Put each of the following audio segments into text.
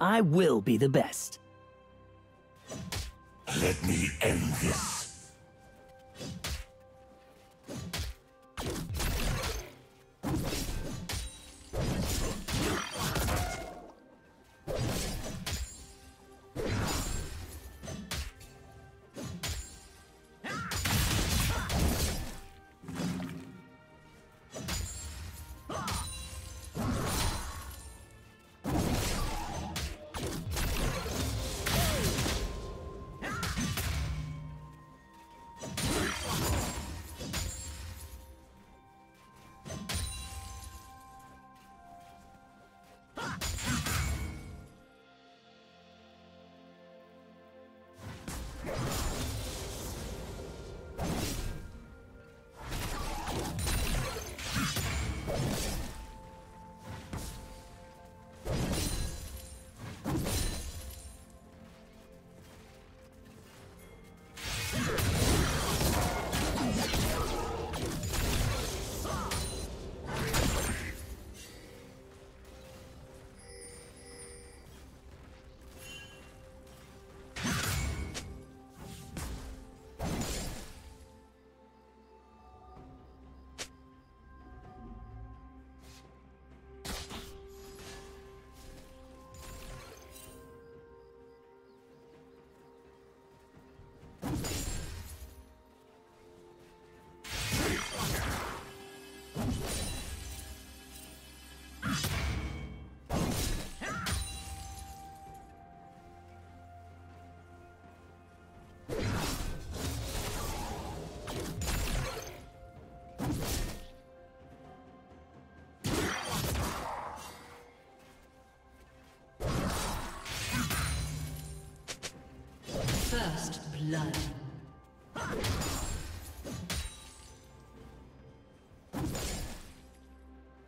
I will be the best. Let me end this. First blood.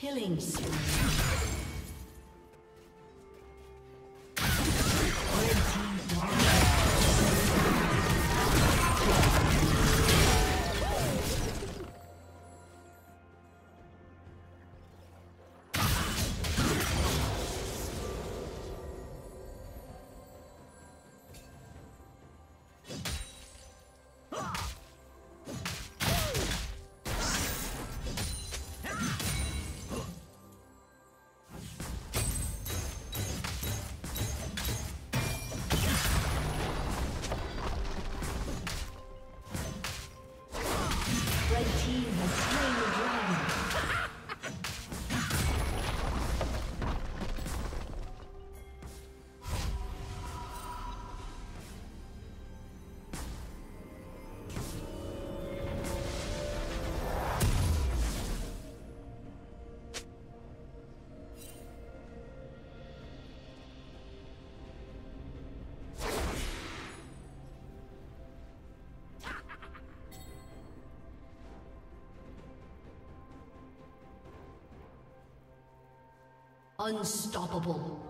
Killing spree. Unstoppable.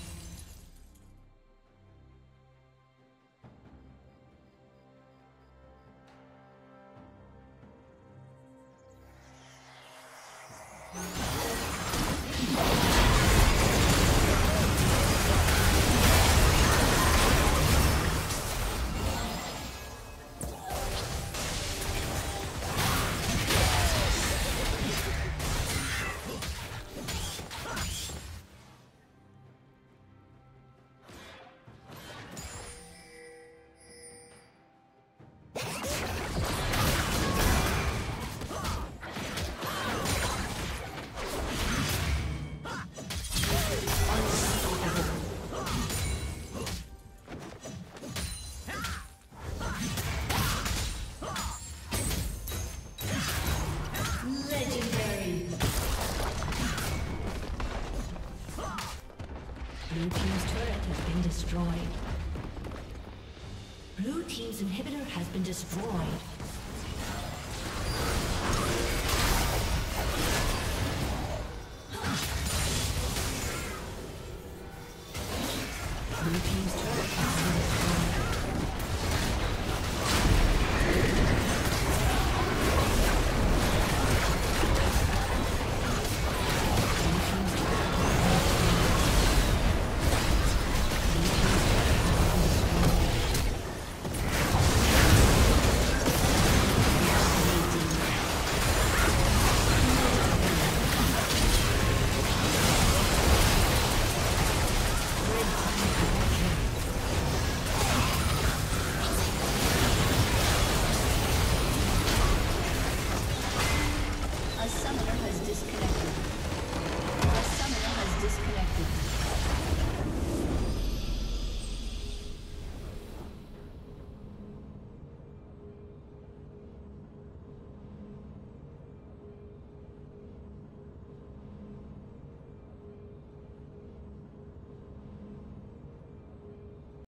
Blue team's turret